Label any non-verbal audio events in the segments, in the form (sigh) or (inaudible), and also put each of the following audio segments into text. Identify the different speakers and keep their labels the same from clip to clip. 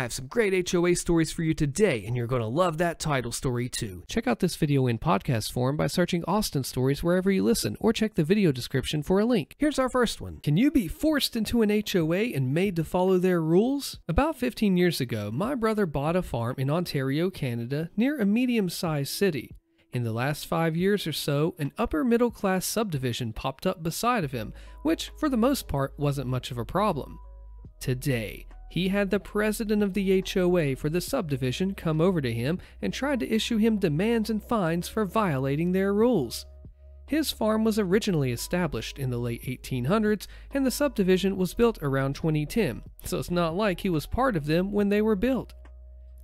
Speaker 1: I have some great HOA stories for you today, and you're going to love that title story too. Check out this video in podcast form by searching Austin Stories wherever you listen, or check the video description for a link. Here's our first one. Can you be forced into an HOA and made to follow their rules? About 15 years ago, my brother bought a farm in Ontario, Canada, near a medium sized city. In the last five years or so, an upper middle class subdivision popped up beside of him, which for the most part wasn't much of a problem. Today, he had the president of the HOA for the subdivision come over to him and tried to issue him demands and fines for violating their rules. His farm was originally established in the late 1800s and the subdivision was built around 2010, so it's not like he was part of them when they were built.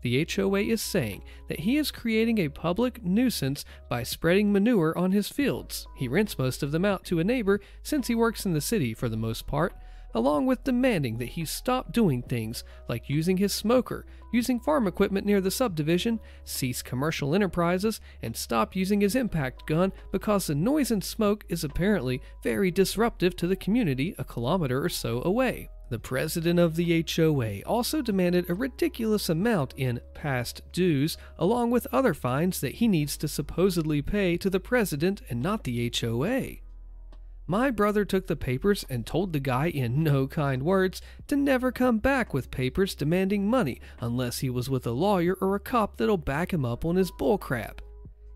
Speaker 1: The HOA is saying that he is creating a public nuisance by spreading manure on his fields. He rents most of them out to a neighbor since he works in the city for the most part, along with demanding that he stop doing things like using his smoker, using farm equipment near the subdivision, cease commercial enterprises, and stop using his impact gun because the noise and smoke is apparently very disruptive to the community a kilometer or so away. The president of the HOA also demanded a ridiculous amount in past dues, along with other fines that he needs to supposedly pay to the president and not the HOA. My brother took the papers and told the guy in no kind words to never come back with papers demanding money unless he was with a lawyer or a cop that'll back him up on his bullcrap.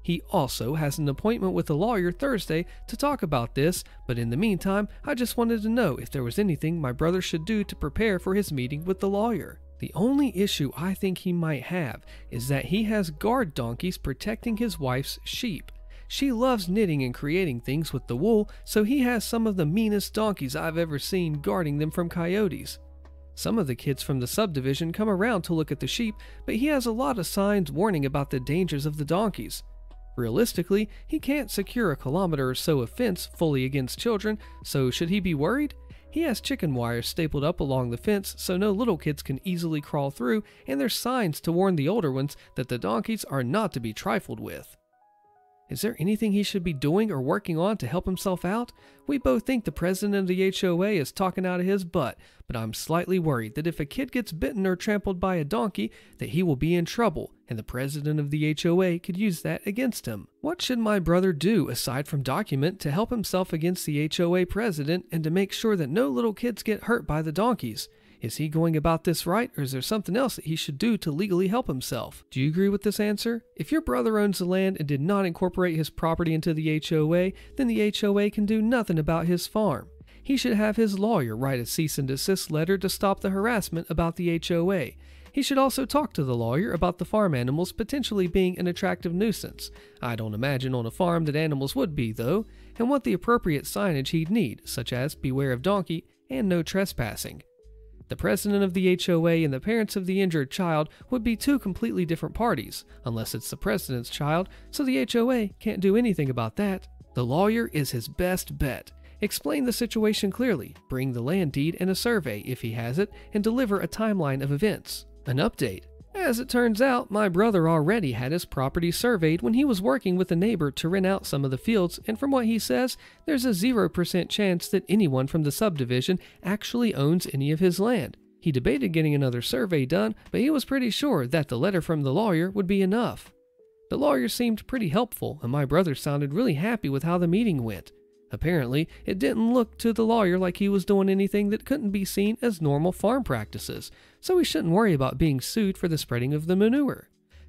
Speaker 1: He also has an appointment with a lawyer Thursday to talk about this, but in the meantime, I just wanted to know if there was anything my brother should do to prepare for his meeting with the lawyer. The only issue I think he might have is that he has guard donkeys protecting his wife's sheep. She loves knitting and creating things with the wool, so he has some of the meanest donkeys I've ever seen guarding them from coyotes. Some of the kids from the subdivision come around to look at the sheep, but he has a lot of signs warning about the dangers of the donkeys. Realistically, he can't secure a kilometer or so of fence fully against children, so should he be worried? He has chicken wires stapled up along the fence so no little kids can easily crawl through, and there's signs to warn the older ones that the donkeys are not to be trifled with. Is there anything he should be doing or working on to help himself out? We both think the president of the HOA is talking out of his butt, but I'm slightly worried that if a kid gets bitten or trampled by a donkey, that he will be in trouble, and the president of the HOA could use that against him. What should my brother do aside from document to help himself against the HOA president and to make sure that no little kids get hurt by the donkeys? Is he going about this right, or is there something else that he should do to legally help himself? Do you agree with this answer? If your brother owns the land and did not incorporate his property into the HOA, then the HOA can do nothing about his farm. He should have his lawyer write a cease and desist letter to stop the harassment about the HOA. He should also talk to the lawyer about the farm animals potentially being an attractive nuisance. I don't imagine on a farm that animals would be, though, and what the appropriate signage he'd need, such as beware of donkey and no trespassing. The president of the HOA and the parents of the injured child would be two completely different parties, unless it's the president's child, so the HOA can't do anything about that. The lawyer is his best bet. Explain the situation clearly, bring the land deed and a survey if he has it, and deliver a timeline of events. An update. As it turns out, my brother already had his property surveyed when he was working with a neighbor to rent out some of the fields, and from what he says, there's a 0% chance that anyone from the subdivision actually owns any of his land. He debated getting another survey done, but he was pretty sure that the letter from the lawyer would be enough. The lawyer seemed pretty helpful, and my brother sounded really happy with how the meeting went. Apparently, it didn't look to the lawyer like he was doing anything that couldn't be seen as normal farm practices, so he shouldn't worry about being sued for the spreading of the manure.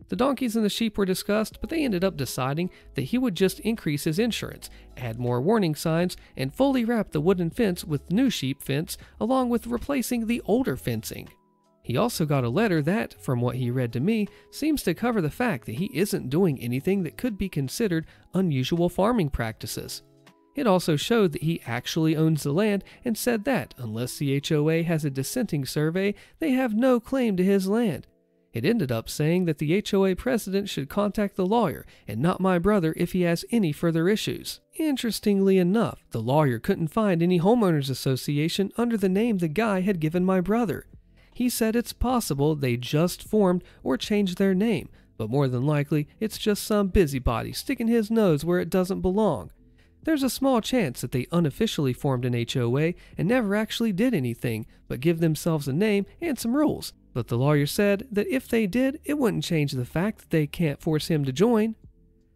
Speaker 1: The donkeys and the sheep were discussed, but they ended up deciding that he would just increase his insurance, add more warning signs, and fully wrap the wooden fence with new sheep fence, along with replacing the older fencing. He also got a letter that, from what he read to me, seems to cover the fact that he isn't doing anything that could be considered unusual farming practices. It also showed that he actually owns the land and said that, unless the HOA has a dissenting survey, they have no claim to his land. It ended up saying that the HOA president should contact the lawyer and not my brother if he has any further issues. Interestingly enough, the lawyer couldn't find any homeowners association under the name the guy had given my brother. He said it's possible they just formed or changed their name, but more than likely it's just some busybody sticking his nose where it doesn't belong. There's a small chance that they unofficially formed an HOA and never actually did anything but give themselves a name and some rules. But the lawyer said that if they did, it wouldn't change the fact that they can't force him to join.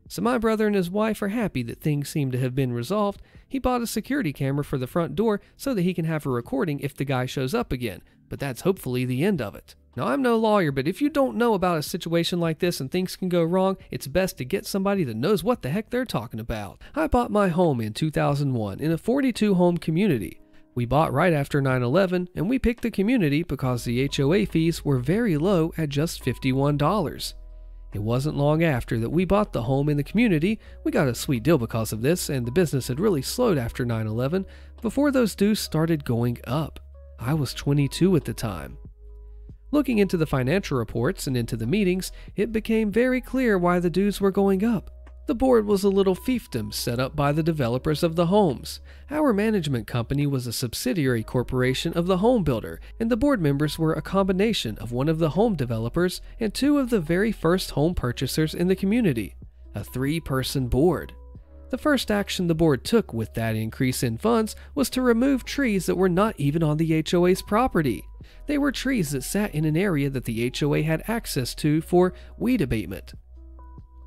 Speaker 1: So my brother and his wife are happy that things seem to have been resolved. He bought a security camera for the front door so that he can have a recording if the guy shows up again, but that's hopefully the end of it. Now, I'm no lawyer, but if you don't know about a situation like this and things can go wrong, it's best to get somebody that knows what the heck they're talking about. I bought my home in 2001 in a 42 home community. We bought right after 9 11, and we picked the community because the HOA fees were very low at just $51. It wasn't long after that we bought the home in the community. We got a sweet deal because of this, and the business had really slowed after 9 11 before those dues started going up. I was 22 at the time. Looking into the financial reports and into the meetings, it became very clear why the dues were going up. The board was a little fiefdom set up by the developers of the homes. Our management company was a subsidiary corporation of the home builder, and the board members were a combination of one of the home developers and two of the very first home purchasers in the community, a three person board. The first action the board took with that increase in funds was to remove trees that were not even on the HOA's property. They were trees that sat in an area that the HOA had access to for weed abatement.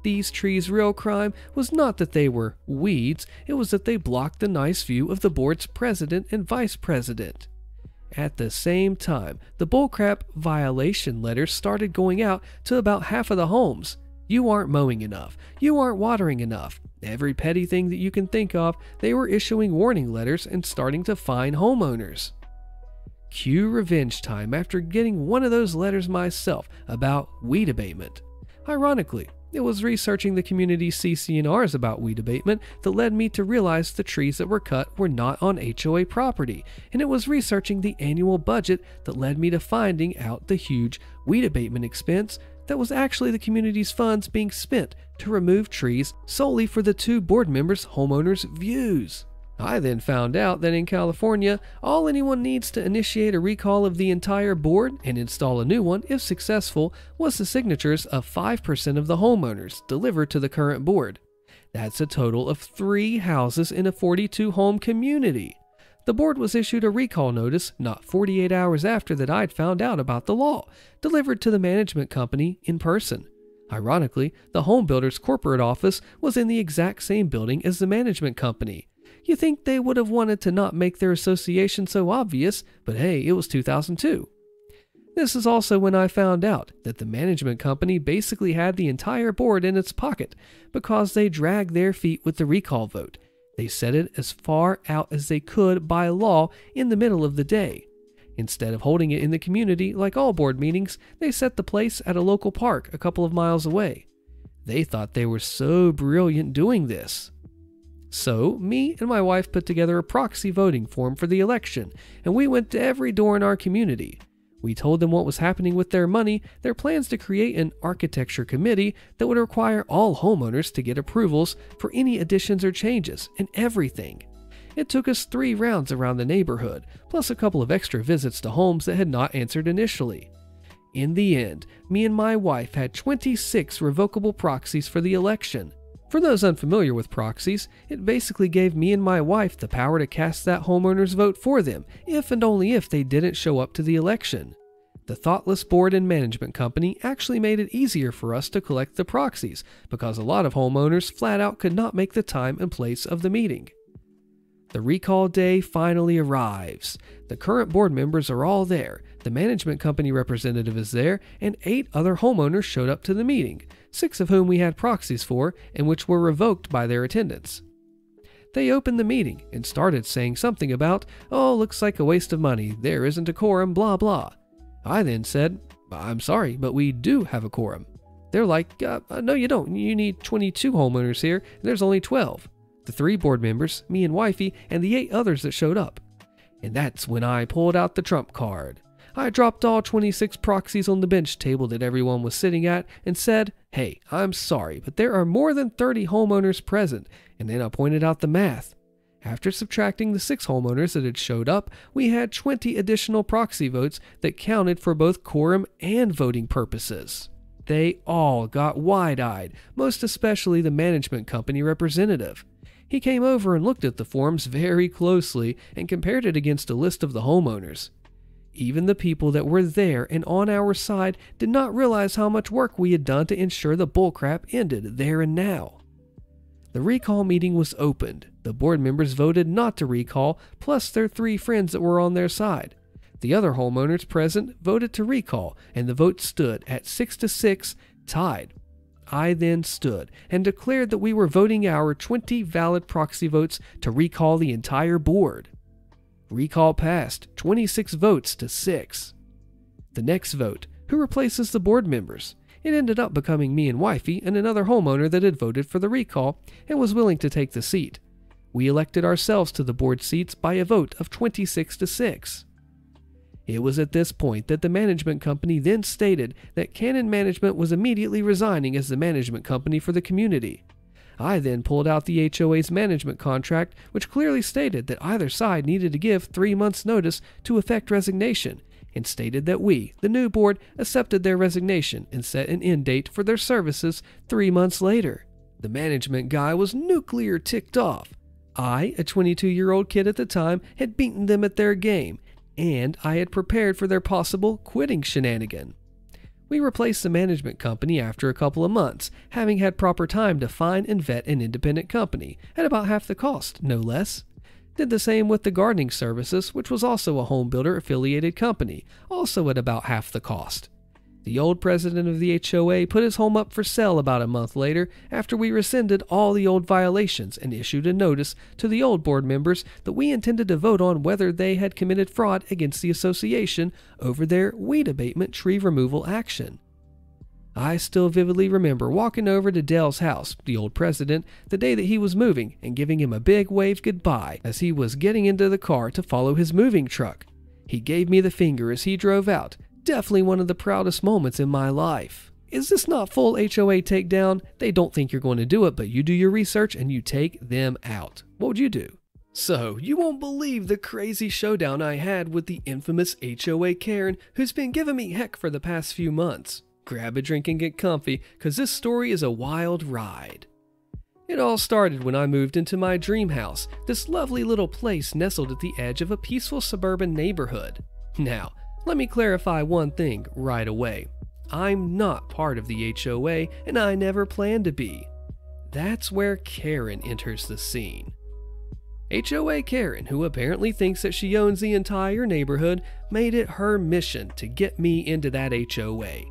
Speaker 1: These trees' real crime was not that they were weeds, it was that they blocked the nice view of the board's president and vice president. At the same time, the bullcrap violation letters started going out to about half of the homes. You aren't mowing enough. You aren't watering enough. Every petty thing that you can think of, they were issuing warning letters and starting to fine homeowners. Cue revenge time after getting one of those letters myself about weed abatement. Ironically, it was researching the community's CC&Rs about weed abatement that led me to realize the trees that were cut were not on HOA property, and it was researching the annual budget that led me to finding out the huge weed abatement expense that was actually the community's funds being spent to remove trees solely for the two board members' homeowners' views. I then found out that in California, all anyone needs to initiate a recall of the entire board and install a new one, if successful, was the signatures of 5% of the homeowners delivered to the current board. That's a total of three houses in a 42 home community. The board was issued a recall notice not 48 hours after that I'd found out about the law, delivered to the management company in person. Ironically, the home builder's corporate office was in the exact same building as the management company. You think they would have wanted to not make their association so obvious, but hey, it was 2002. This is also when I found out that the management company basically had the entire board in its pocket because they dragged their feet with the recall vote. They set it as far out as they could by law in the middle of the day. Instead of holding it in the community like all board meetings, they set the place at a local park a couple of miles away. They thought they were so brilliant doing this. So, me and my wife put together a proxy voting form for the election, and we went to every door in our community. We told them what was happening with their money, their plans to create an architecture committee that would require all homeowners to get approvals for any additions or changes, and everything. It took us three rounds around the neighborhood, plus a couple of extra visits to homes that had not answered initially. In the end, me and my wife had 26 revocable proxies for the election, for those unfamiliar with proxies, it basically gave me and my wife the power to cast that homeowner's vote for them, if and only if they didn't show up to the election. The thoughtless board and management company actually made it easier for us to collect the proxies because a lot of homeowners flat out could not make the time and place of the meeting. The recall day finally arrives. The current board members are all there, the management company representative is there, and eight other homeowners showed up to the meeting, six of whom we had proxies for and which were revoked by their attendance. They opened the meeting and started saying something about, oh, looks like a waste of money, there isn't a quorum, blah blah. I then said, I'm sorry, but we do have a quorum. They're like, uh, no, you don't. You need 22 homeowners here, and there's only 12 the three board members, me and wifey, and the eight others that showed up. And that's when I pulled out the trump card. I dropped all 26 proxies on the bench table that everyone was sitting at and said, Hey, I'm sorry, but there are more than 30 homeowners present, and then I pointed out the math. After subtracting the six homeowners that had showed up, we had 20 additional proxy votes that counted for both quorum and voting purposes. They all got wide eyed, most especially the management company representative. He came over and looked at the forms very closely and compared it against a list of the homeowners. Even the people that were there and on our side did not realize how much work we had done to ensure the bullcrap ended there and now. The recall meeting was opened. The board members voted not to recall, plus their three friends that were on their side. The other homeowners present voted to recall, and the vote stood at 6 to 6, tied. I then stood and declared that we were voting our 20 valid proxy votes to recall the entire board. Recall passed 26 votes to 6. The next vote who replaces the board members? It ended up becoming me and Wifey and another homeowner that had voted for the recall and was willing to take the seat. We elected ourselves to the board seats by a vote of 26 to 6. It was at this point that the management company then stated that Cannon Management was immediately resigning as the management company for the community. I then pulled out the HOA's management contract, which clearly stated that either side needed to give three months' notice to effect resignation, and stated that we, the new board, accepted their resignation and set an end date for their services three months later. The management guy was nuclear ticked off. I, a 22 year old kid at the time, had beaten them at their game, and I had prepared for their possible quitting shenanigan. We replaced the management company after a couple of months, having had proper time to find and vet an independent company, at about half the cost, no less. Did the same with the gardening services, which was also a home builder affiliated company, also at about half the cost. The old president of the HOA put his home up for sale about a month later after we rescinded all the old violations and issued a notice to the old board members that we intended to vote on whether they had committed fraud against the association over their weed abatement tree removal action. I still vividly remember walking over to Dale's house, the old president, the day that he was moving and giving him a big wave goodbye as he was getting into the car to follow his moving truck. He gave me the finger as he drove out, definitely one of the proudest moments in my life. Is this not full HOA takedown? They don't think you're going to do it, but you do your research and you take them out. What would you do? So, you won't believe the crazy showdown I had with the infamous HOA Karen who's been giving me heck for the past few months. Grab a drink and get comfy, because this story is a wild ride. It all started when I moved into my dream house, this lovely little place nestled at the edge of a peaceful suburban neighborhood. Now, let me clarify one thing right away. I'm not part of the HOA, and I never plan to be. That's where Karen enters the scene. HOA Karen, who apparently thinks that she owns the entire neighborhood, made it her mission to get me into that HOA.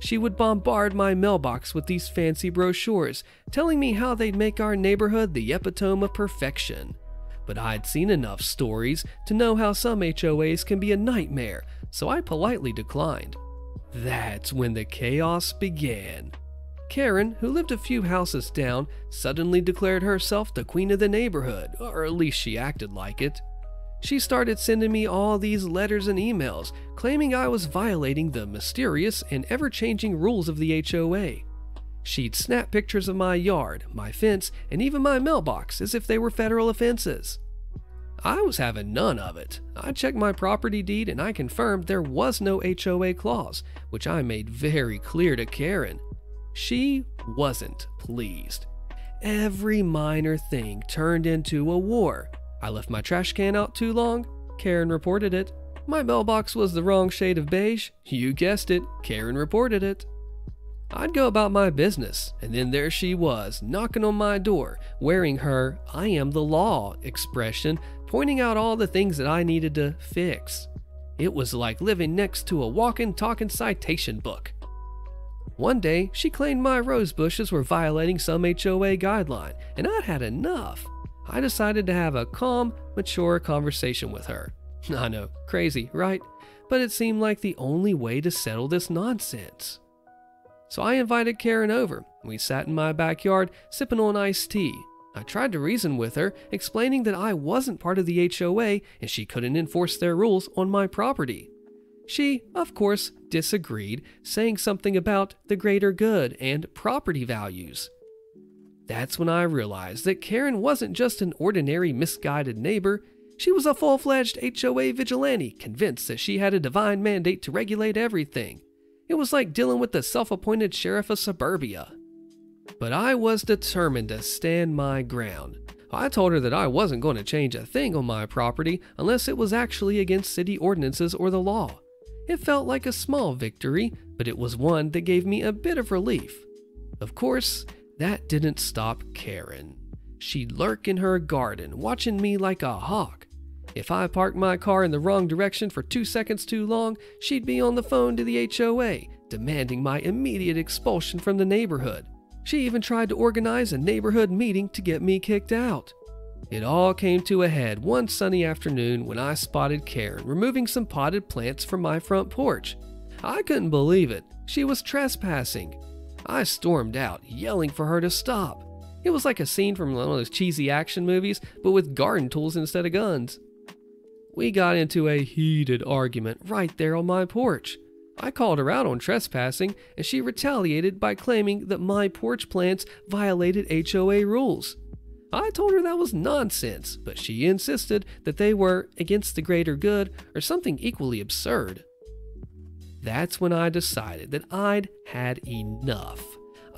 Speaker 1: She would bombard my mailbox with these fancy brochures, telling me how they'd make our neighborhood the epitome of perfection. But I'd seen enough stories to know how some HOAs can be a nightmare, so I politely declined. That's when the chaos began. Karen, who lived a few houses down, suddenly declared herself the queen of the neighborhood, or at least she acted like it. She started sending me all these letters and emails, claiming I was violating the mysterious and ever changing rules of the HOA. She'd snap pictures of my yard, my fence, and even my mailbox as if they were federal offenses. I was having none of it. I checked my property deed and I confirmed there was no HOA clause, which I made very clear to Karen. She wasn't pleased. Every minor thing turned into a war. I left my trash can out too long. Karen reported it. My mailbox was the wrong shade of beige. You guessed it, Karen reported it. I'd go about my business, and then there she was, knocking on my door, wearing her I am the law expression, pointing out all the things that I needed to fix. It was like living next to a walking, talking citation book. One day, she claimed my rose bushes were violating some HOA guideline, and I'd had enough. I decided to have a calm, mature conversation with her. (laughs) I know, crazy, right? But it seemed like the only way to settle this nonsense. So I invited Karen over. We sat in my backyard sipping on iced tea. I tried to reason with her, explaining that I wasn't part of the HOA and she couldn't enforce their rules on my property. She, of course, disagreed, saying something about the greater good and property values. That's when I realized that Karen wasn't just an ordinary misguided neighbor, she was a full fledged HOA vigilante convinced that she had a divine mandate to regulate everything. It was like dealing with the self appointed sheriff of suburbia. But I was determined to stand my ground. I told her that I wasn't going to change a thing on my property unless it was actually against city ordinances or the law. It felt like a small victory, but it was one that gave me a bit of relief. Of course, that didn't stop Karen. She'd lurk in her garden, watching me like a hawk. If I parked my car in the wrong direction for two seconds too long, she'd be on the phone to the HOA, demanding my immediate expulsion from the neighborhood. She even tried to organize a neighborhood meeting to get me kicked out. It all came to a head one sunny afternoon when I spotted Karen removing some potted plants from my front porch. I couldn't believe it. She was trespassing. I stormed out, yelling for her to stop. It was like a scene from one of those cheesy action movies, but with garden tools instead of guns. We got into a heated argument right there on my porch. I called her out on trespassing, and she retaliated by claiming that my porch plants violated HOA rules. I told her that was nonsense, but she insisted that they were against the greater good or something equally absurd. That's when I decided that I'd had enough.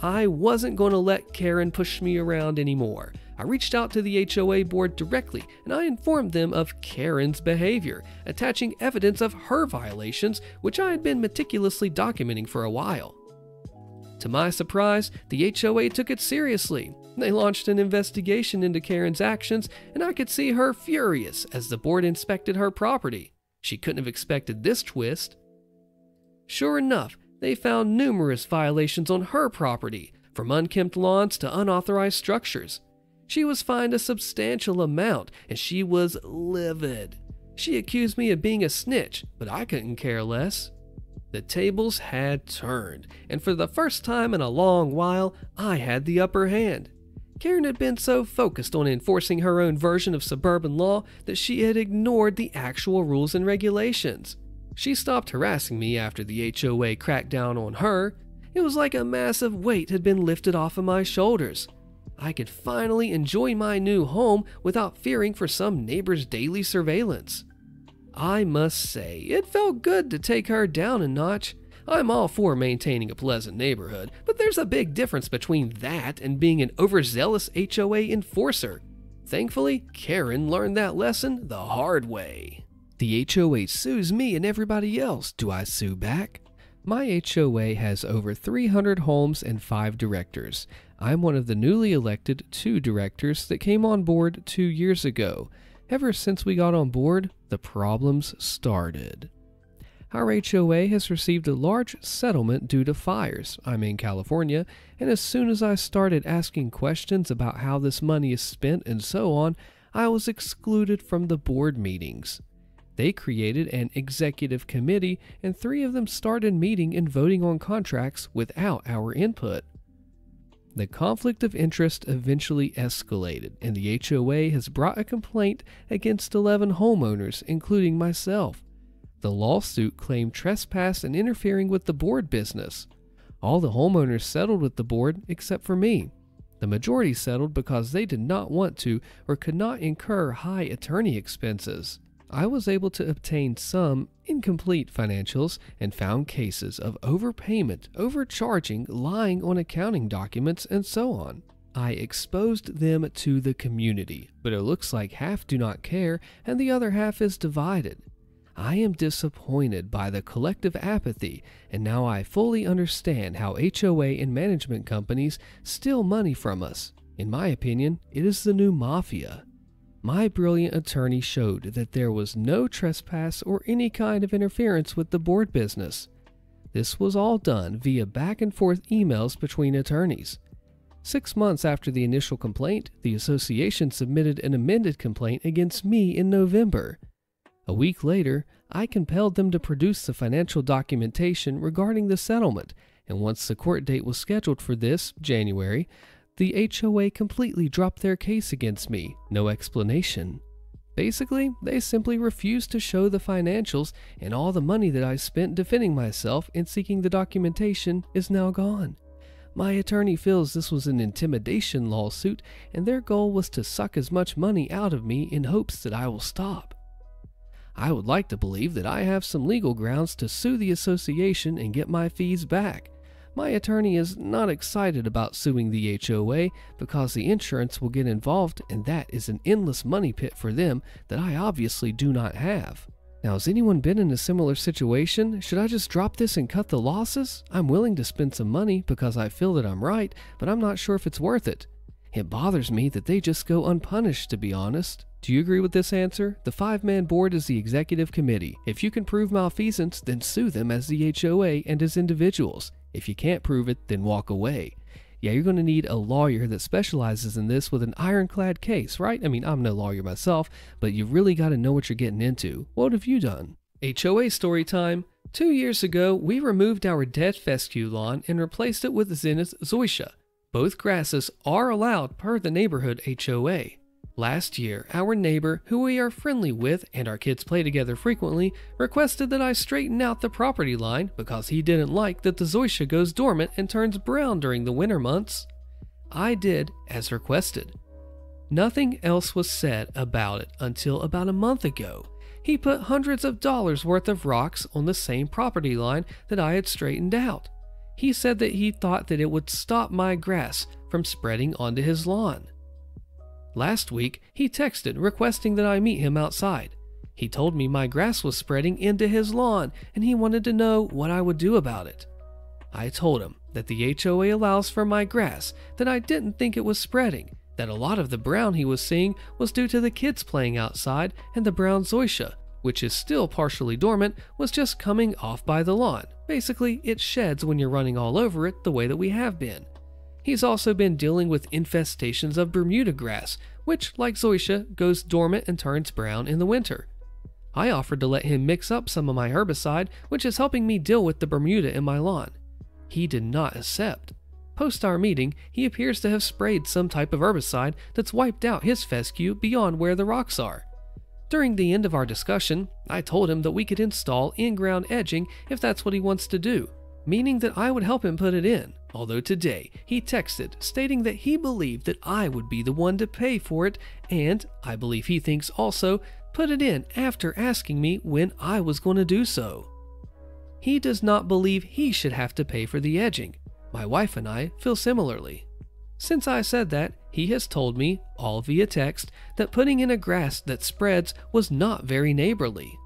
Speaker 1: I wasn't going to let Karen push me around anymore. I reached out to the HOA board directly and I informed them of Karen's behavior, attaching evidence of her violations, which I had been meticulously documenting for a while. To my surprise, the HOA took it seriously. They launched an investigation into Karen's actions, and I could see her furious as the board inspected her property. She couldn't have expected this twist. Sure enough, they found numerous violations on her property, from unkempt lawns to unauthorized structures. She was fined a substantial amount, and she was livid. She accused me of being a snitch, but I couldn't care less. The tables had turned, and for the first time in a long while, I had the upper hand. Karen had been so focused on enforcing her own version of suburban law that she had ignored the actual rules and regulations. She stopped harassing me after the HOA cracked down on her. It was like a massive weight had been lifted off of my shoulders. I could finally enjoy my new home without fearing for some neighbor's daily surveillance. I must say, it felt good to take her down a notch. I'm all for maintaining a pleasant neighborhood, but there's a big difference between that and being an overzealous HOA enforcer. Thankfully, Karen learned that lesson the hard way. The HOA sues me and everybody else. Do I sue back? My HOA has over 300 homes and 5 directors. I'm one of the newly elected two directors that came on board two years ago. Ever since we got on board, the problems started. Our HOA has received a large settlement due to fires. I'm in California, and as soon as I started asking questions about how this money is spent and so on, I was excluded from the board meetings. They created an executive committee, and three of them started meeting and voting on contracts without our input. The conflict of interest eventually escalated, and the HOA has brought a complaint against 11 homeowners, including myself. The lawsuit claimed trespass and interfering with the board business. All the homeowners settled with the board except for me. The majority settled because they did not want to or could not incur high attorney expenses. I was able to obtain some incomplete financials and found cases of overpayment, overcharging, lying on accounting documents, and so on. I exposed them to the community, but it looks like half do not care and the other half is divided. I am disappointed by the collective apathy, and now I fully understand how HOA and management companies steal money from us. In my opinion, it is the new mafia. My brilliant attorney showed that there was no trespass or any kind of interference with the board business. This was all done via back and forth emails between attorneys. Six months after the initial complaint, the association submitted an amended complaint against me in November. A week later, I compelled them to produce the financial documentation regarding the settlement, and once the court date was scheduled for this, January, the HOA completely dropped their case against me, no explanation. Basically, they simply refused to show the financials, and all the money that I spent defending myself and seeking the documentation is now gone. My attorney feels this was an intimidation lawsuit, and their goal was to suck as much money out of me in hopes that I will stop. I would like to believe that I have some legal grounds to sue the association and get my fees back, My attorney is not excited about suing the HOA because the insurance will get involved, and that is an endless money pit for them that I obviously do not have. Now, has anyone been in a similar situation? Should I just drop this and cut the losses? I'm willing to spend some money because I feel that I'm right, but I'm not sure if it's worth it. It bothers me that they just go unpunished, to be honest. Do you agree with this answer? The five man board is the executive committee. If you can prove malfeasance, then sue them as the HOA and as individuals. If you can't prove it, then walk away. Yeah, you're going to need a lawyer that specializes in this with an ironclad case, right? I mean, I'm no lawyer myself, but you really got to know what you're getting into. What have you done? HOA story time. Two years ago, we removed our dead fescue lawn and replaced it with Zenith zoysia. Both grasses are allowed per the neighborhood HOA. Last year, our neighbor, who we are friendly with and our kids play together frequently, requested that I straighten out the property line because he didn't like that the zoysia goes dormant and turns brown during the winter months. I did as requested. Nothing else was said about it until about a month ago. He put hundreds of dollars worth of rocks on the same property line that I had straightened out. He said that he thought that it would stop my grass from spreading onto his lawn. Last week, he texted requesting that I meet him outside. He told me my grass was spreading into his lawn and he wanted to know what I would do about it. I told him that the HOA allows for my grass, that I didn't think it was spreading, that a lot of the brown he was seeing was due to the kids playing outside, and the brown zoysia, which is still partially dormant, was just coming off by the lawn. Basically, it sheds when you're running all over it the way that we have been. He's also been dealing with infestations of Bermuda grass, which, like zoysia, goes dormant and turns brown in the winter. I offered to let him mix up some of my herbicide, which is helping me deal with the Bermuda in my lawn. He did not accept. Post our meeting, he appears to have sprayed some type of herbicide that's wiped out his fescue beyond where the rocks are. During the end of our discussion, I told him that we could install in ground edging if that's what he wants to do, meaning that I would help him put it in. Although today he texted stating that he believed that I would be the one to pay for it, and I believe he thinks also put it in after asking me when I was going to do so. He does not believe he should have to pay for the edging. My wife and I feel similarly. Since I said that, he has told me, all via text, that putting in a grass that spreads was not very neighborly.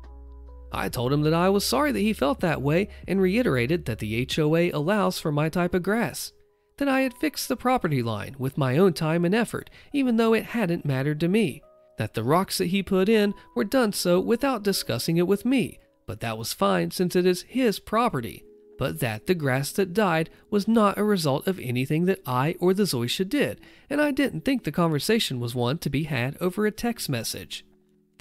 Speaker 1: I told him that I was sorry that he felt that way and reiterated that the HOA allows for my type of grass. That I had fixed the property line with my own time and effort, even though it hadn't mattered to me. That the rocks that he put in were done so without discussing it with me, but that was fine since it is his property. But that the grass that died was not a result of anything that I or the Zoysia did, and I didn't think the conversation was one to be had over a text message.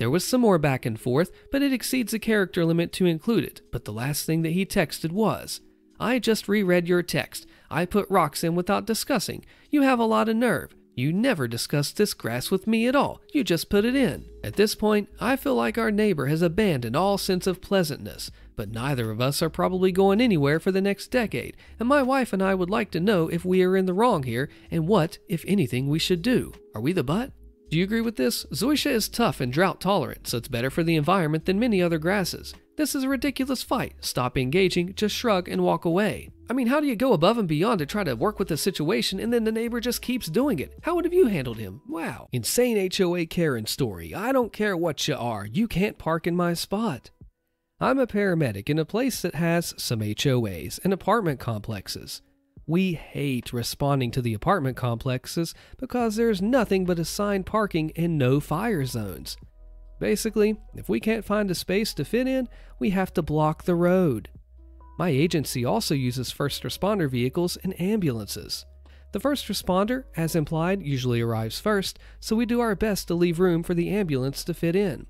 Speaker 1: There was some more back and forth, but it exceeds the character limit to include it. But the last thing that he texted was I just reread your text. I put rocks in without discussing. You have a lot of nerve. You never discussed this grass with me at all. You just put it in. At this point, I feel like our neighbor has abandoned all sense of pleasantness, but neither of us are probably going anywhere for the next decade, and my wife and I would like to know if we are in the wrong here and what, if anything, we should do. Are we the butt? Do you agree with this? Zoysia is tough and drought tolerant, so it's better for the environment than many other grasses. This is a ridiculous fight. Stop engaging, just shrug and walk away. I mean, how do you go above and beyond to try to work with the situation and then the neighbor just keeps doing it? How would have you handled him? Wow. Insane HOA Karen story. I don't care what you are, you can't park in my spot. I'm a paramedic in a place that has some HOAs and apartment complexes. We hate responding to the apartment complexes because there's nothing but assigned parking and no fire zones. Basically, if we can't find a space to fit in, we have to block the road. My agency also uses first responder vehicles and ambulances. The first responder, as implied, usually arrives first, so we do our best to leave room for the ambulance to fit in.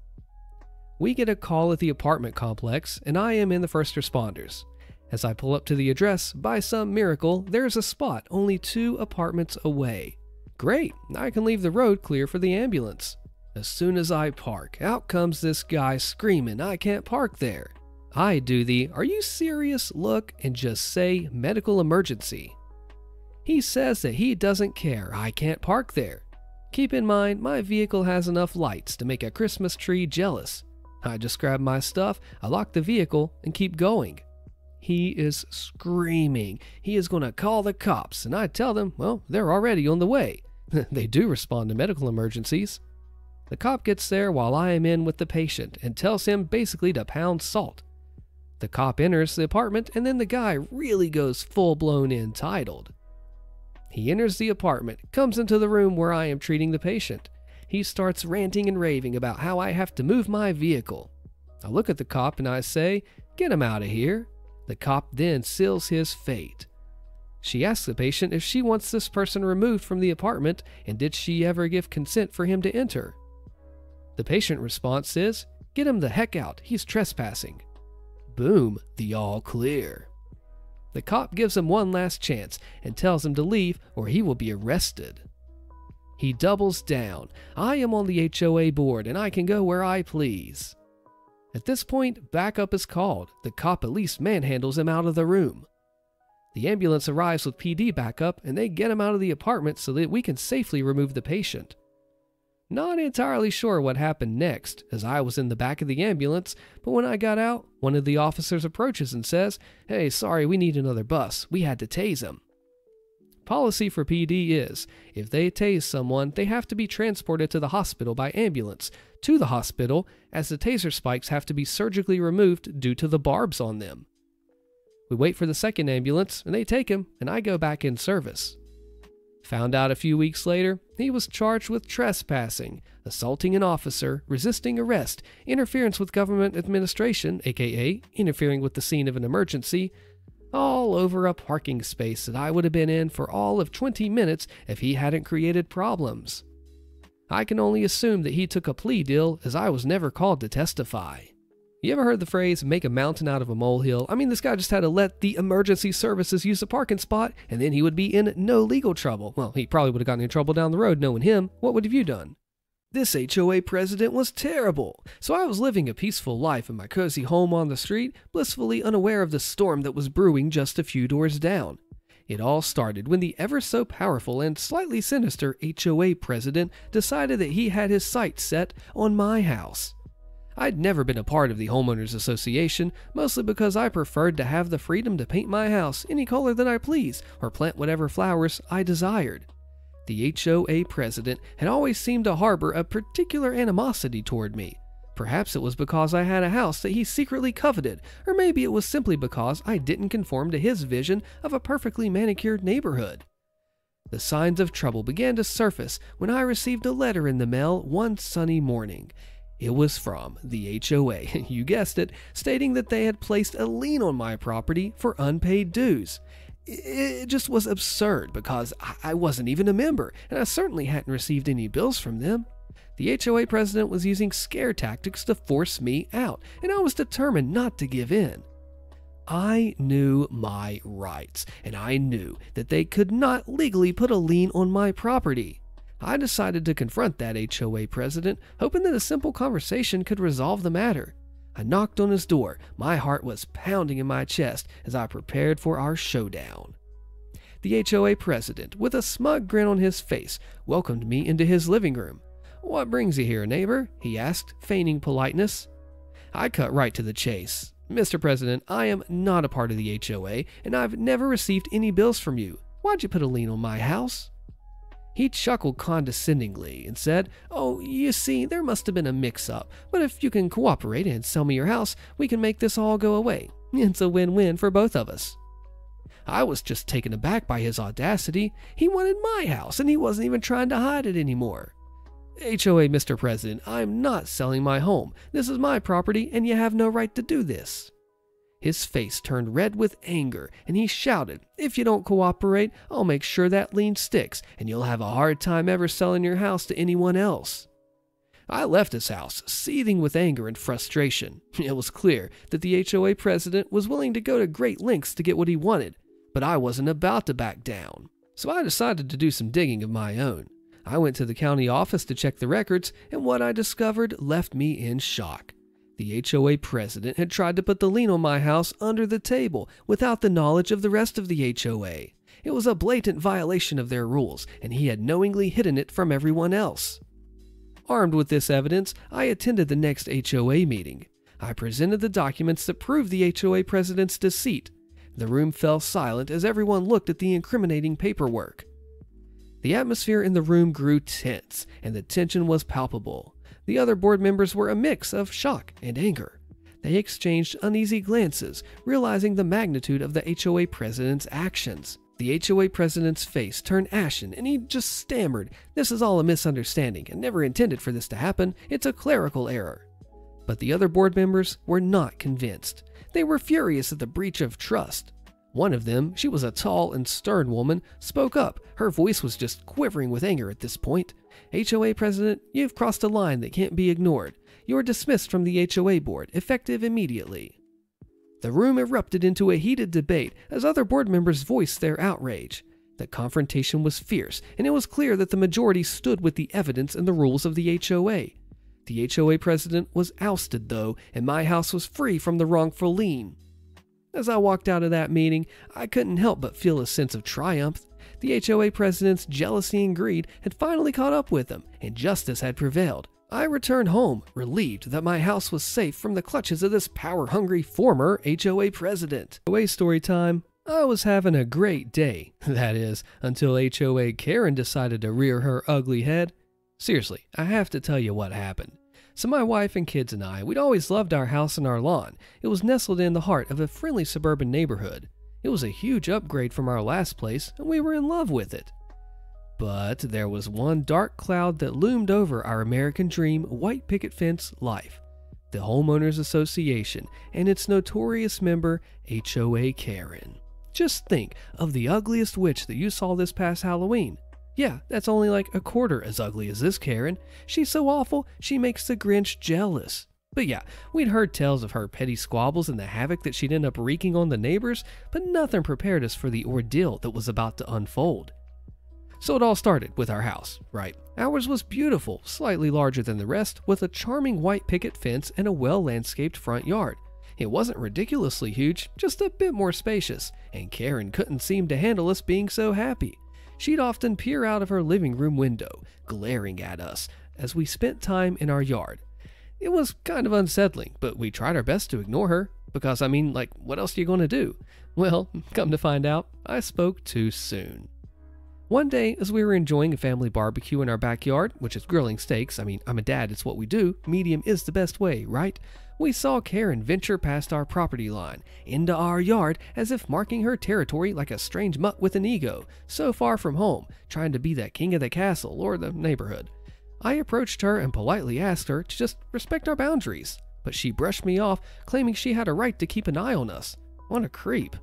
Speaker 1: We get a call at the apartment complex, and I am in the first responders. As I pull up to the address, by some miracle, there's a spot only two apartments away. Great, I can leave the road clear for the ambulance. As soon as I park, out comes this guy screaming I can't park there. I do the are you serious look and just say medical emergency. He says that he doesn't care, I can't park there. Keep in mind, my vehicle has enough lights to make a Christmas tree jealous. I just grab my stuff, I lock the vehicle, and keep going. He is screaming. He is going to call the cops, and I tell them, well, they're already on the way. (laughs) they do respond to medical emergencies. The cop gets there while I am in with the patient and tells him basically to pound salt. The cop enters the apartment, and then the guy really goes full blown entitled. He enters the apartment, comes into the room where I am treating the patient. He starts ranting and raving about how I have to move my vehicle. I look at the cop and I say, Get him out of here. The cop then seals his fate. She asks the patient if she wants this person removed from the apartment and did she ever give consent for him to enter. The patient response is, Get him the heck out, he's trespassing. Boom, the all clear. The cop gives him one last chance and tells him to leave or he will be arrested. He doubles down. I am on the HOA board and I can go where I please. At this point, backup is called. The cop at least manhandles him out of the room. The ambulance arrives with PD backup and they get him out of the apartment so that we can safely remove the patient. Not entirely sure what happened next, as I was in the back of the ambulance, but when I got out, one of the officers approaches and says, Hey, sorry, we need another bus. We had to tase him. Policy for PD is if they tase someone, they have to be transported to the hospital by ambulance to the hospital, as the taser spikes have to be surgically removed due to the barbs on them. We wait for the second ambulance, and they take him, and I go back in service. Found out a few weeks later, he was charged with trespassing, assaulting an officer, resisting arrest, interference with government administration, aka interfering with the scene of an emergency, all over a parking space that I would have been in for all of 20 minutes if he hadn't created problems. I can only assume that he took a plea deal as I was never called to testify. You ever heard the phrase, make a mountain out of a molehill? I mean, this guy just had to let the emergency services use a parking spot, and then he would be in no legal trouble. Well, he probably would have gotten in trouble down the road knowing him. What would have you done? This HOA president was terrible, so I was living a peaceful life in my cozy home on the street, blissfully unaware of the storm that was brewing just a few doors down. It all started when the ever so powerful and slightly sinister HOA president decided that he had his sights set on my house. I'd never been a part of the Homeowners Association, mostly because I preferred to have the freedom to paint my house any color that I please or plant whatever flowers I desired. The HOA president had always seemed to harbor a particular animosity toward me. Perhaps it was because I had a house that he secretly coveted, or maybe it was simply because I didn't conform to his vision of a perfectly manicured neighborhood. The signs of trouble began to surface when I received a letter in the mail one sunny morning. It was from the HOA, (laughs) you guessed it, stating that they had placed a lien on my property for unpaid dues. It just was absurd because I wasn't even a member, and I certainly hadn't received any bills from them. The HOA president was using scare tactics to force me out, and I was determined not to give in. I knew my rights, and I knew that they could not legally put a lien on my property. I decided to confront that HOA president, hoping that a simple conversation could resolve the matter. I knocked on his door. My heart was pounding in my chest as I prepared for our showdown. The HOA president, with a smug grin on his face, welcomed me into his living room. What brings you here, neighbor? he asked, feigning politeness. I cut right to the chase. Mr. President, I am not a part of the HOA, and I've never received any bills from you. Why'd you put a lien on my house? He chuckled condescendingly and said, Oh, you see, there must have been a mix up, but if you can cooperate and sell me your house, we can make this all go away. (laughs) It's a win win for both of us. I was just taken aback by his audacity. He wanted my house, and he wasn't even trying to hide it anymore. HOA, Mr. President, I'm not selling my home. This is my property, and you have no right to do this. His face turned red with anger, and he shouted, If you don't cooperate, I'll make sure that lien sticks, and you'll have a hard time ever selling your house to anyone else. I left his house, seething with anger and frustration. (laughs) It was clear that the HOA president was willing to go to great lengths to get what he wanted, but I wasn't about to back down. So I decided to do some digging of my own. I went to the county office to check the records, and what I discovered left me in shock. The HOA president had tried to put the lien on my house under the table without the knowledge of the rest of the HOA. It was a blatant violation of their rules, and he had knowingly hidden it from everyone else. Armed with this evidence, I attended the next HOA meeting. I presented the documents that proved the HOA president's deceit. The room fell silent as everyone looked at the incriminating paperwork. The atmosphere in the room grew tense, and the tension was palpable. The other board members were a mix of shock and anger. They exchanged uneasy glances, realizing the magnitude of the HOA president's actions. The HOA president's face turned ashen and he just stammered, This is all a misunderstanding and never intended for this to happen. It's a clerical error. But the other board members were not convinced. They were furious at the breach of trust. One of them, she was a tall and stern woman, spoke up. Her voice was just quivering with anger at this point. HOA president, you've crossed a line that can't be ignored. You're dismissed from the HOA board, effective immediately. The room erupted into a heated debate as other board members voiced their outrage. The confrontation was fierce, and it was clear that the majority stood with the evidence and the rules of the HOA. The HOA president was ousted, though, and my house was free from the wrongful lien. As I walked out of that meeting, I couldn't help but feel a sense of triumph. The HOA president's jealousy and greed had finally caught up with him, and justice had prevailed. I returned home, relieved that my house was safe from the clutches of this power hungry former HOA president. HOA story time. I was having a great day, (laughs) that is, until HOA Karen decided to rear her ugly head. Seriously, I have to tell you what happened. So, my wife and kids and I, we'd always loved our house and our lawn. It was nestled in the heart of a friendly suburban neighborhood. It was a huge upgrade from our last place, and we were in love with it. But there was one dark cloud that loomed over our American dream white picket fence life the Homeowners Association and its notorious member, HOA Karen. Just think of the ugliest witch that you saw this past Halloween. Yeah, that's only like a quarter as ugly as this Karen. She's so awful, she makes the Grinch jealous. But yeah, we'd heard tales of her petty squabbles and the havoc that she'd end up wreaking on the neighbors, but nothing prepared us for the ordeal that was about to unfold. So it all started with our house, right? Ours was beautiful, slightly larger than the rest, with a charming white picket fence and a well landscaped front yard. It wasn't ridiculously huge, just a bit more spacious, and Karen couldn't seem to handle us being so happy. She'd often peer out of her living room window, glaring at us, as we spent time in our yard. It was kind of unsettling, but we tried our best to ignore her, because I mean, like, what else are you going to do? Well, (laughs) come to find out, I spoke too soon. One day, as we were enjoying a family barbecue in our backyard, which is grilling steaks, I mean, I'm a dad, it's what we do, medium is the best way, right? We saw Karen venture past our property line, into our yard, as if marking her territory like a strange mutt with an ego, so far from home, trying to be the king of the castle or the neighborhood. I approached her and politely asked her to just respect our boundaries, but she brushed me off, claiming she had a right to keep an eye on us. What a creep.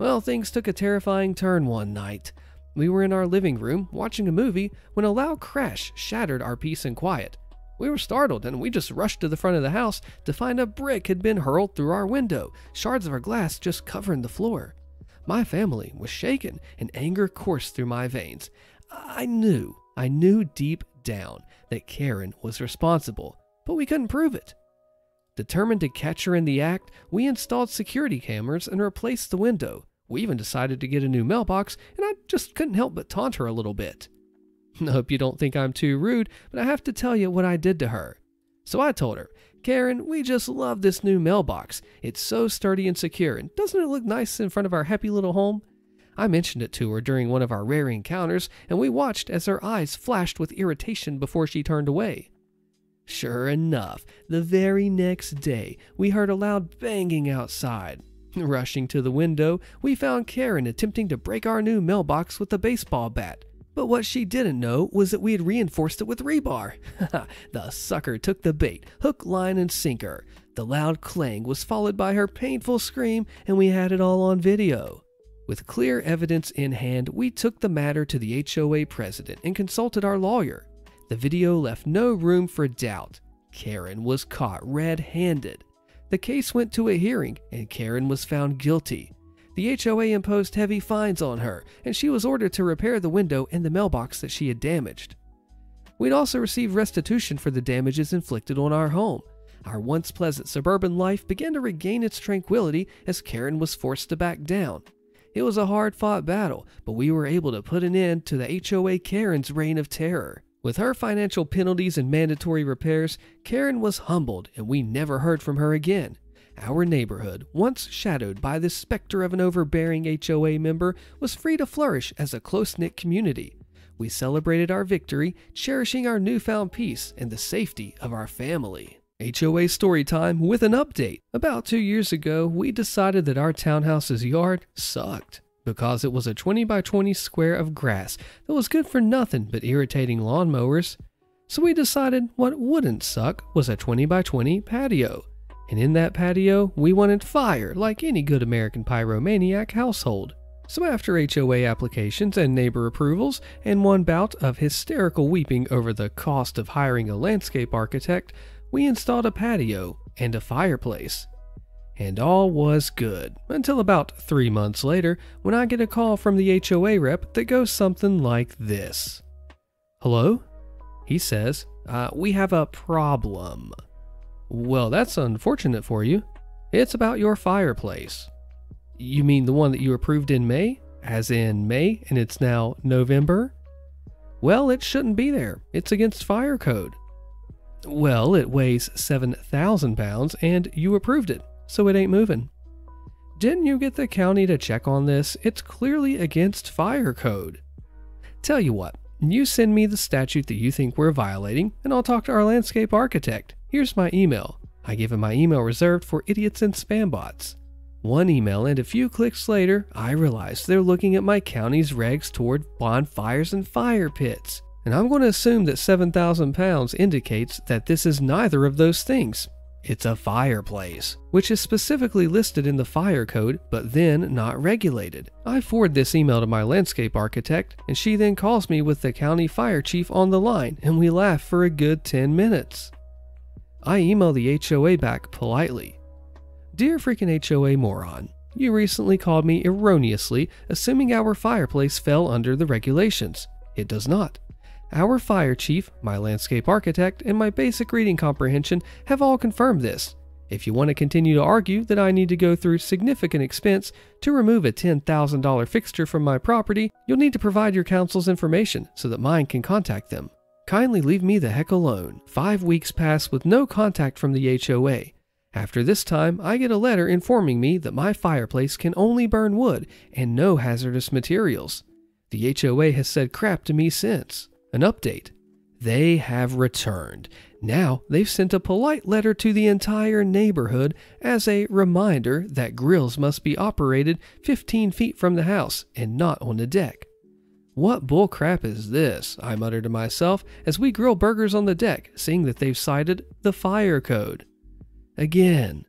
Speaker 1: Well, things took a terrifying turn one night. We were in our living room watching a movie when a loud crash shattered our peace and quiet. We were startled and we just rushed to the front of the house to find a brick had been hurled through our window, shards of our glass just covering the floor. My family was shaken and anger coursed through my veins. I knew, I knew deep down that Karen was responsible, but we couldn't prove it. Determined to catch her in the act, we installed security cameras and replaced the window. We even decided to get a new mailbox, and I just couldn't help but taunt her a little bit. I hope you don't think I'm too rude, but I have to tell you what I did to her. So I told her, Karen, we just love this new mailbox. It's so sturdy and secure, and doesn't it look nice in front of our happy little home? I mentioned it to her during one of our rare encounters, and we watched as her eyes flashed with irritation before she turned away. Sure enough, the very next day, we heard a loud banging outside. Rushing to the window, we found Karen attempting to break our new mailbox with a baseball bat. But what she didn't know was that we had reinforced it with rebar. (laughs) the sucker took the bait, hook, line, and sinker. The loud clang was followed by her painful scream, and we had it all on video. With clear evidence in hand, we took the matter to the HOA president and consulted our lawyer. The video left no room for doubt. Karen was caught red handed. The case went to a hearing, and Karen was found guilty. The HOA imposed heavy fines on her, and she was ordered to repair the window and the mailbox that she had damaged. We'd also received restitution for the damages inflicted on our home. Our once pleasant suburban life began to regain its tranquility as Karen was forced to back down. It was a hard fought battle, but we were able to put an end to the HOA Karen's reign of terror. With her financial penalties and mandatory repairs, Karen was humbled and we never heard from her again. Our neighborhood, once shadowed by the specter of an overbearing HOA member, was free to flourish as a close knit community. We celebrated our victory, cherishing our newfound peace and the safety of our family. HOA story time with an update. About two years ago, we decided that our townhouse's yard sucked because it was a 20 by 20 square of grass that was good for nothing but irritating lawnmowers. So we decided what wouldn't suck was a 20 by 20 patio. And in that patio, we wanted fire like any good American pyromaniac household. So after HOA applications and neighbor approvals, and one bout of hysterical weeping over the cost of hiring a landscape architect, we installed a patio and a fireplace. And all was good, until about three months later when I get a call from the HOA rep that goes something like this Hello? He says, uh, We have a problem. Well, that's unfortunate for you. It's about your fireplace. You mean the one that you approved in May? As in May, and it's now November? Well, it shouldn't be there. It's against fire code. Well, it weighs 7,000 pounds and you approved it, so it ain't moving. Didn't you get the county to check on this? It's clearly against fire code. Tell you what, you send me the statute that you think we're violating, and I'll talk to our landscape architect. Here's my email. I give him my email reserved for idiots and spam bots. One email, and a few clicks later, I realize they're looking at my county's regs toward bonfires and fire pits. And I'm going to assume that 7,000 pounds indicates that this is neither of those things. It's a fireplace, which is specifically listed in the fire code, but then not regulated. I forward this email to my landscape architect, and she then calls me with the county fire chief on the line, and we laugh for a good 10 minutes. I email the HOA back politely. Dear freaking HOA moron, you recently called me erroneously, assuming our fireplace fell under the regulations. It does not. Our fire chief, my landscape architect, and my basic reading comprehension have all confirmed this. If you want to continue to argue that I need to go through significant expense to remove a $10,000 fixture from my property, you'll need to provide your counsel's information so that mine can contact them. Kindly leave me the heck alone. Five weeks pass with no contact from the HOA. After this time, I get a letter informing me that my fireplace can only burn wood and no hazardous materials. The HOA has said crap to me since. An update. They have returned. Now they've sent a polite letter to the entire neighborhood as a reminder that grills must be operated 15 feet from the house and not on the deck. What bull crap is this? I mutter to myself as we grill burgers on the deck, seeing that they've cited the fire code. Again.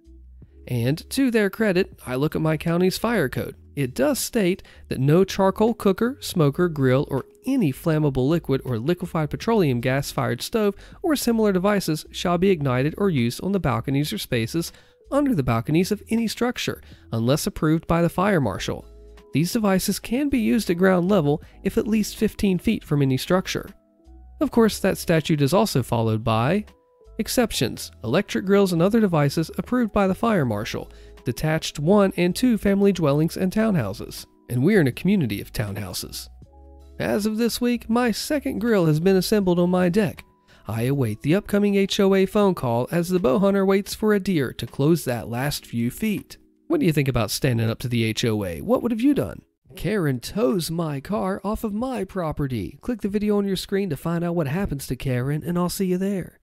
Speaker 1: And to their credit, I look at my county's fire code. It does state that no charcoal cooker, smoker, grill, or any flammable liquid or liquefied petroleum gas fired stove or similar devices shall be ignited or used on the balconies or spaces under the balconies of any structure, unless approved by the fire marshal. These devices can be used at ground level if at least 15 feet from any structure. Of course, that statute is also followed by exceptions, electric grills and other devices approved by the fire marshal, detached one and two family dwellings and townhouses. And we're in a community of townhouses. As of this week, my second grill has been assembled on my deck. I await the upcoming HOA phone call as the bow hunter waits for a deer to close that last few feet. What do you think about standing up to the HOA? What would have you done? Karen tows my car off of my property. Click the video on your screen to find out what happens to Karen, and I'll see you there.